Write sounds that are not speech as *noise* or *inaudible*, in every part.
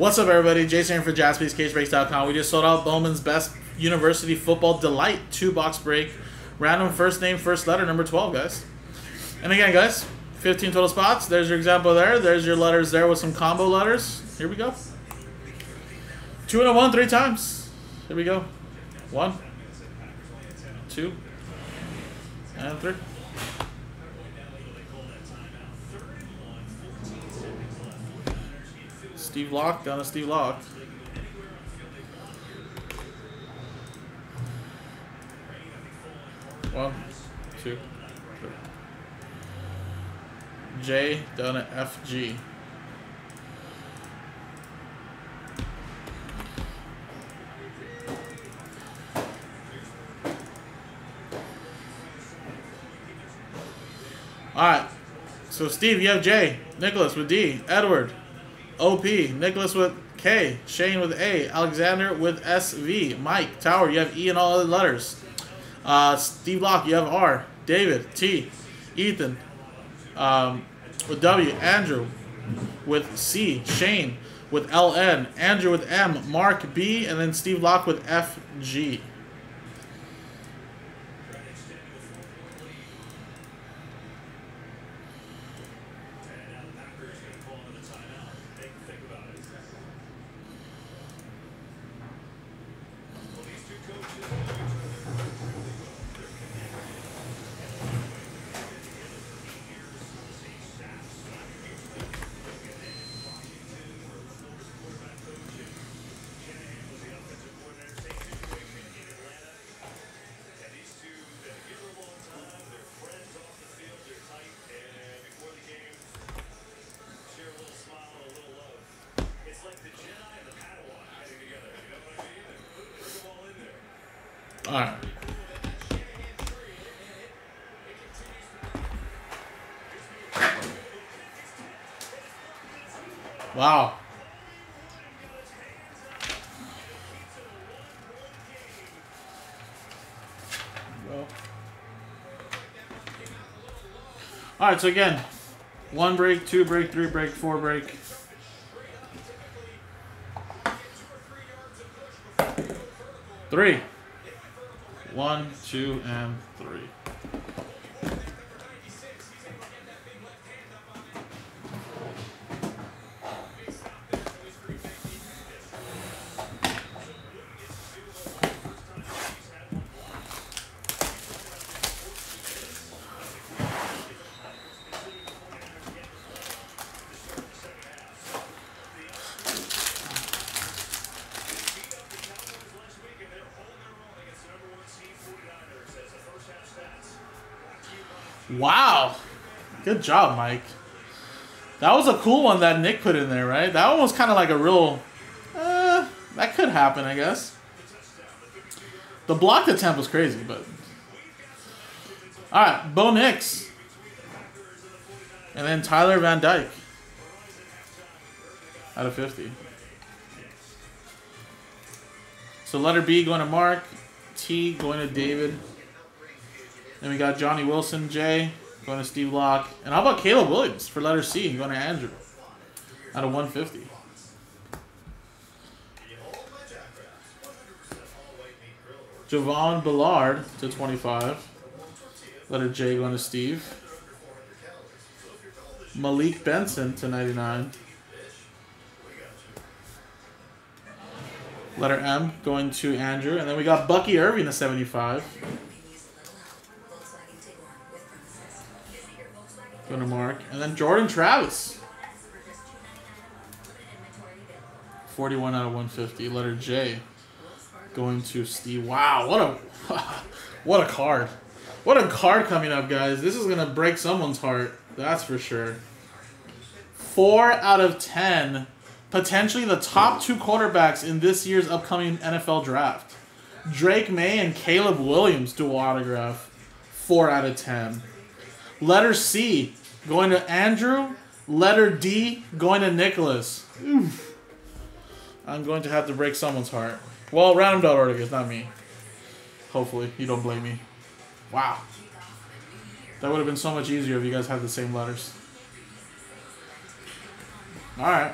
What's up, everybody? Jason here for JaspysCaseBreaks.com. We just sold out Bowman's Best University Football Delight two box break. Random first name, first letter, number 12, guys. And again, guys, 15 total spots. There's your example there. There's your letters there with some combo letters. Here we go. Two and a one, three times. Here we go. One, two, and three. Steve Locke down to Steve Locke. One, two, three. J down at FG. Alright. So Steve, you have J. Nicholas with D. Edward. OP. Nicholas with K. Shane with A. Alexander with SV. Mike. Tower, you have E and all the letters. Uh, Steve Locke, you have R. David. T. Ethan. Um, with W. Andrew with C. Shane with LN. Andrew with M. Mark B. And then Steve Locke with FG. All right. Wow. Well. All right, so again, one break, two break, three break, four break. Three. One, two, and three. Wow. Good job, Mike. That was a cool one that Nick put in there, right? That one was kind of like a real... Uh, that could happen, I guess. The block attempt was crazy, but... Alright, Bo Nix. And then Tyler Van Dyke. Out of 50. So letter B going to Mark. T going to David. Then we got Johnny Wilson, J, going to Steve Locke. And how about Caleb Williams for letter C, going to Andrew? Out of 150. Javon Bullard to 25. Letter J going to Steve. Malik Benson to 99. Letter M going to Andrew. And then we got Bucky Irving to 75. Going to Mark. And then Jordan Travis. 41 out of 150. Letter J. Going to Steve. Wow, what a *laughs* what a card. What a card coming up, guys. This is going to break someone's heart. That's for sure. 4 out of 10. Potentially the top two quarterbacks in this year's upcoming NFL draft. Drake Maye and Caleb Williams dual autograph. 4 out of 10. Letter C going to Andrew. Letter D going to Nicholas. Oof. I'm going to have to break someone's heart. Well, random.org not me. Hopefully, you don't blame me. Wow. That would have been so much easier if you guys had the same letters. Alright.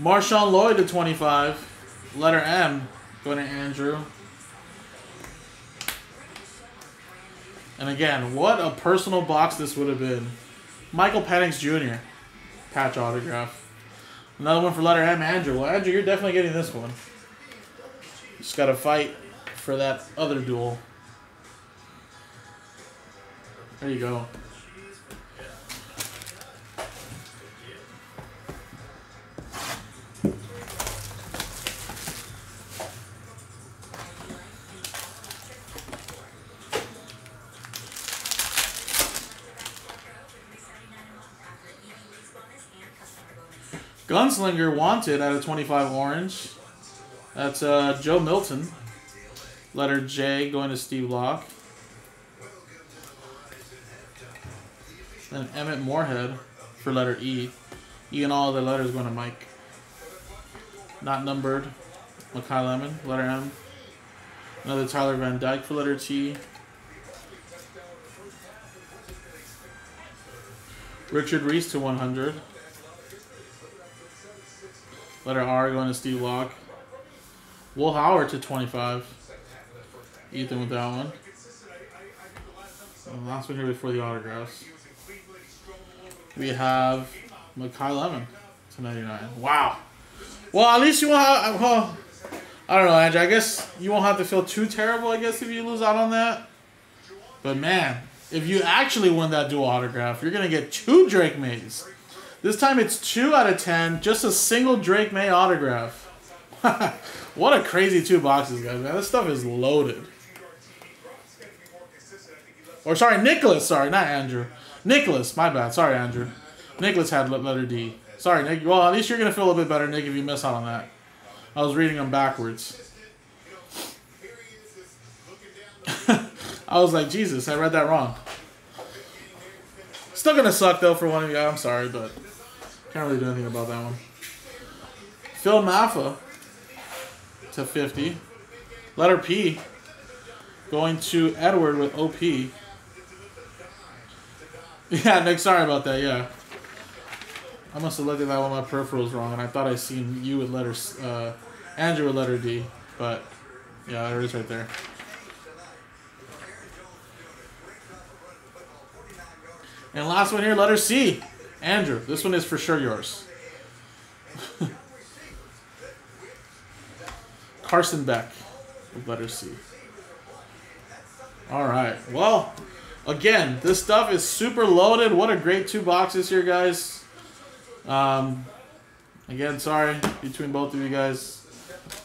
Marshawn Lloyd to 25. Letter M going to Andrew. And again, what a personal box this would have been. Michael Penix Jr. Patch autograph. Another one for letter M, Andrew. Well, Andrew, you're definitely getting this one. Just got to fight for that other dual. There you go. Gunslinger Wanted out of 25 orange. That's uh, Joe Milton. Letter J going to Steve Locke. Then Emmett Morehead for letter E. E and all the letters going to Mike. Not numbered. Makai Lemon, letter M. Another Tyler Van Dyke for letter T. Richard Reese to 100. Letter R going to Steve Locke. Will Howard to 25. Ethan with that one. And last one here before the autographs. We have Makai Lemon to 99. Wow. Well, at least you won't have, uh, well, I don't know, Andrew. I guess you won't have to feel too terrible, I guess, if you lose out on that. But man, if you actually win that dual autograph, you're going to get two Drake Mayes. This time it's 2 out of 10, just a single Drake Maye autograph. *laughs* what a crazy two boxes, guys, man. This stuff is loaded. Or sorry, Nicholas, sorry, not Andrew. Nicholas, my bad. Sorry, Andrew. Nicholas had letter D. Sorry, Nick. Well, at least you're going to feel a bit better, Nick, if you miss out on that. I was reading them backwards. *laughs* I was like, Jesus, I read that wrong. Still going to suck, though, for one of you. I'm sorry, but... Can't really do anything about that one. Phil Mafah to 50. Letter P going to Edward with OP. *laughs* Yeah, Nick, sorry about that, yeah. I must have looked at that one my peripherals wrong, and I thought I seen you with letter, uh, Andrew with letter D, but yeah, there it is right there. And last one here, letter C. Andrew, this one is for sure yours. *laughs* Carson Beck letter C. All right. Well, again, this stuff is super loaded. What a great two boxes here, guys. Um, again, sorry between both of you guys.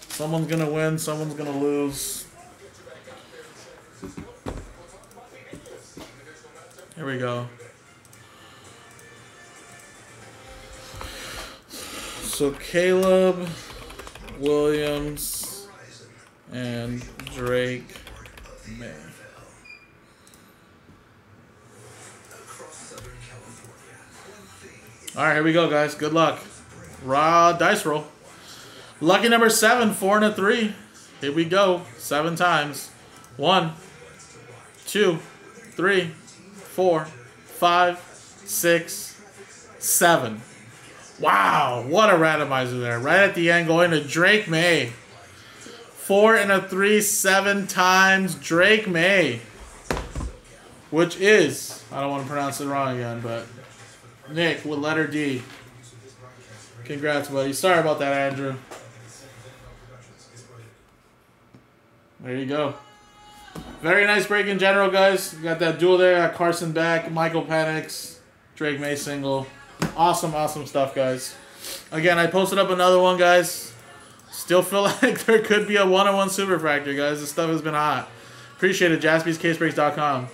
Someone's going to win, someone's going to lose. Here we go. So Caleb, Williams, and Drake Maye. All right, here we go, guys. Good luck. Raw dice roll. Lucky number seven, four and a three. Here we go. Seven times. One, two, three, four, five, six, seven. Wow, what a randomizer there. Right at the end, going to Drake Maye. Four and a three, seven times Drake Maye. Which is, I don't want to pronounce it wrong again, but Nick with letter D. Congrats, buddy. Sorry about that, Andrew. There you go. Very nice break in general, guys. We got that dual there. Got Carson Beck, Michael Penix, Drake Maye single. Awesome, awesome stuff, guys. Again, I posted up another one, guys. Still feel *laughs* like there could be a one-on-one super fractor, guys. This stuff has been hot. Appreciate it, jaspyscasebreaks.com.